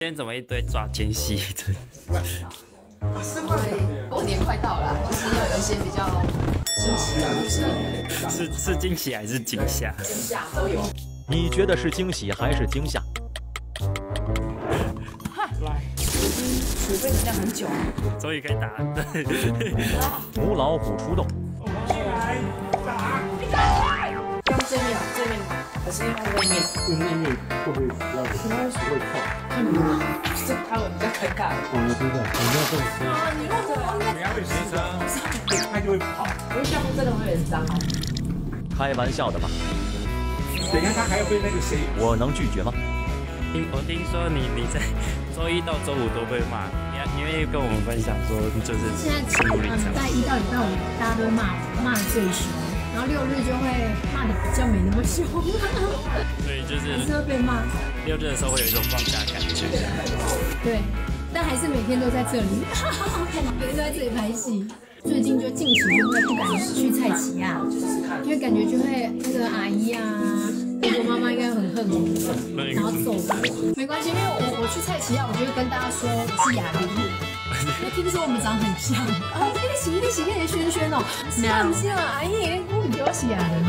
今天怎么一堆抓奸细的？过年快到了，就是要有一些比较惊喜的东西，是是惊喜还是惊吓？惊吓都有。你觉得是惊喜还是惊吓？来，储备能量很久啊，终于可以打了。母老虎出动。可是用内面，用内面会不会比较不会痛？看你们，这他们比较尴尬。我们真的，我们要这么吃。啊，你看这个，你要会骑车，它就会跑。我下部真的会很脏。开玩笑的吧？等一下，他还要被那个谁？我能拒绝吗？听我听说你你在周一到周五都被骂，你你愿意跟我们分享说就是现在心路历程嗯，？在一到礼拜五，大家都骂骂的最凶，然后六日就会骂的比较没那么凶，所以就是还是会被骂。六日的时候会有一种放假的感觉。对，但还是每天都在这里，每天都在这里拍戏。最近就近期就会不敢去蔡奇亚，因为感觉就会那个阿姨啊，婆婆妈妈应该很恨我，然后揍我。没关系，因为我我去蔡奇亚，我就会跟大家说我是雅玲，因为听说我们长得很像。啊，你是你是那个轩轩哦，像不像？阿姨，我比较是雅玲。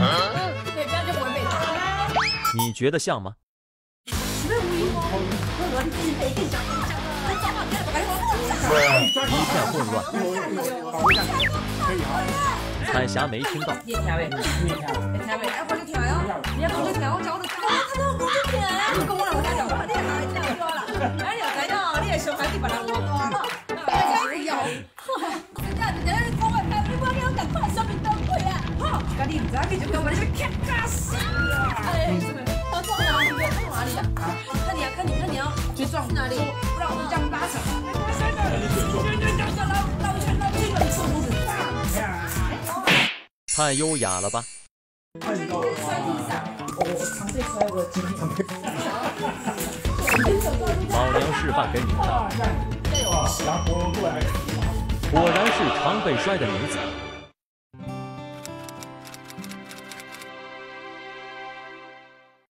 对，这样就不会被打。你觉得像吗？一片混乱。彩霞没听到。你调呗，你调，你调呗，哎，我去调哟，你要我去调，我叫我就调，他都我去调呀，你讲我两个调，你也拿调掉啦，哎，你又知道，你的伤害比别人多大咯，大家一样，真正你在那讲话，你快小明灯会啊，哈，家你唔知，你就叫我你去看假死啊，哎，他撞哪里？撞哪里啊？看你啊，看你，看你要去撞哪里？太优雅了吧？老娘示范给你们看。果然是常被摔的女子。